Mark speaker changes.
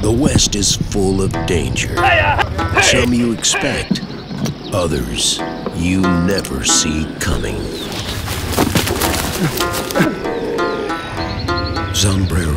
Speaker 1: The West is full of danger. Uh, Some you expect, others you never see coming. Sombrero